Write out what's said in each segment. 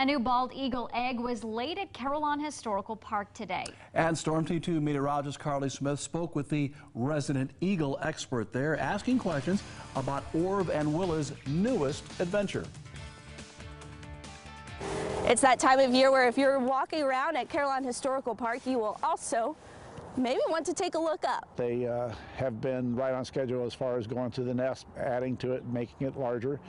A new bald eagle egg was laid at Carillon Historical Park today. And Storm Team 2 meteorologist Carly Smith spoke with the resident eagle expert there, asking questions about Orv and Willa's newest adventure. It's that time of year where if you're walking around at Carillon Historical Park, you will also maybe want to take a look up. They uh, have been right on schedule as far as going to the nest, adding to it, making it larger,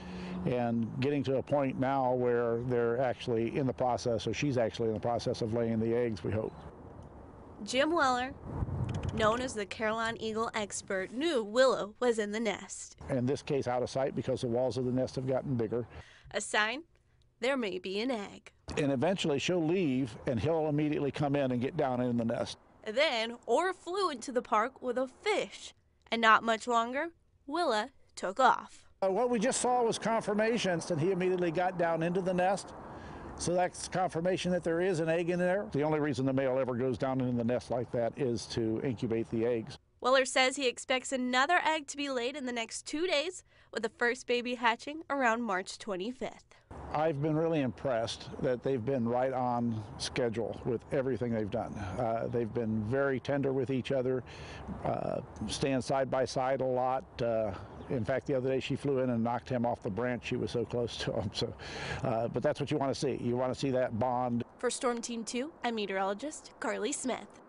and getting to a point now where they're actually in the process, or she's actually in the process of laying the eggs, we hope. Jim Weller, known as the Carillon Eagle expert, knew Willa was in the nest. In this case, out of sight because the walls of the nest have gotten bigger. A sign there may be an egg. And eventually she'll leave and he'll immediately come in and get down in the nest. Then Orv flew into the park with a fish. And not much longer, Willa took off. Uh, what we just saw was confirmation that he immediately got down into the nest. So that's confirmation that there is an egg in there. The only reason the male ever goes down into the nest like that is to incubate the eggs. Weller says he expects another egg to be laid in the next two days, with the first baby hatching around March 25th. I've been really impressed that they've been right on schedule with everything they've done. Uh, they've been very tender with each other, uh, stand side by side a lot. Uh, in fact, the other day she flew in and knocked him off the branch. She was so close to him. So, uh, but that's what you want to see. You want to see that bond. For Storm Team 2, I'm meteorologist Carly Smith.